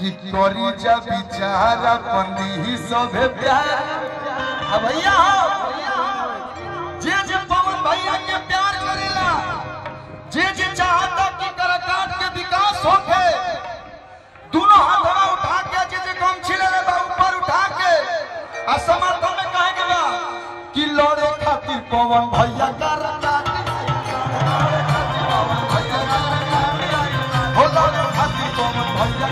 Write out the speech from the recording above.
कि करी जब विचार पंदी सभे प्यार। आ भैया हो जे जे पवन भैया के प्यार करेला। जे जे चाहता कि करकाट के विकास होखे, दोनों हाथवा उठा के, जे जे कम छिले बा, ऊपर उठा के। आ समर्थन में कहे के बा कि लड़े खातिर पवन भैया करकाट। हो लड़े खातिर पवन भैया